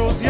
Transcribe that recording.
Yeah.